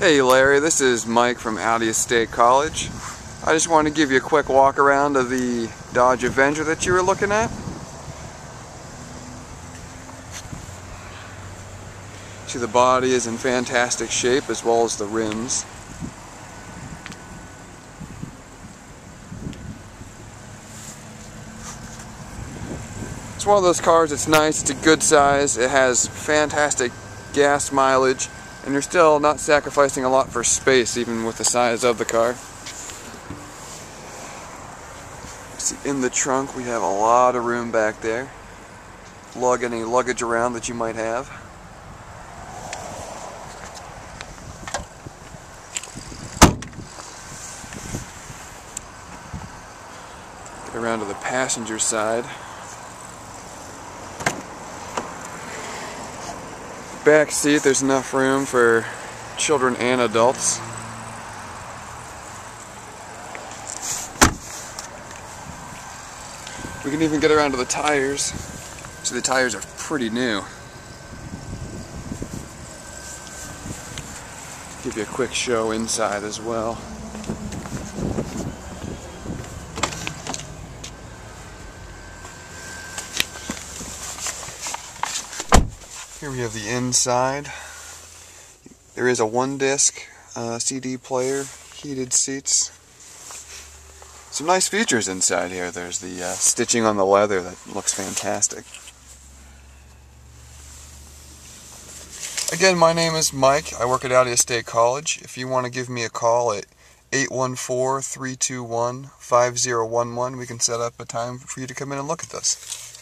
Hey Larry, this is Mike from Audi of State College. I just wanted to give you a quick walk around of the Dodge Avenger that you were looking at. See the body is in fantastic shape as well as the rims. It's one of those cars, it's nice, it's a good size, it has fantastic gas mileage, and you're still not sacrificing a lot for space even with the size of the car. See, in the trunk we have a lot of room back there. Lug any luggage around that you might have. Get around to the passenger side. Back seat there's enough room for children and adults. We can even get around to the tires. So the tires are pretty new. Give you a quick show inside as well. Here we have the inside. There is a one disc uh, CD player, heated seats. Some nice features inside here. There's the uh, stitching on the leather that looks fantastic. Again, my name is Mike. I work at Audi of State College. If you want to give me a call at 814-321-5011, we can set up a time for you to come in and look at this.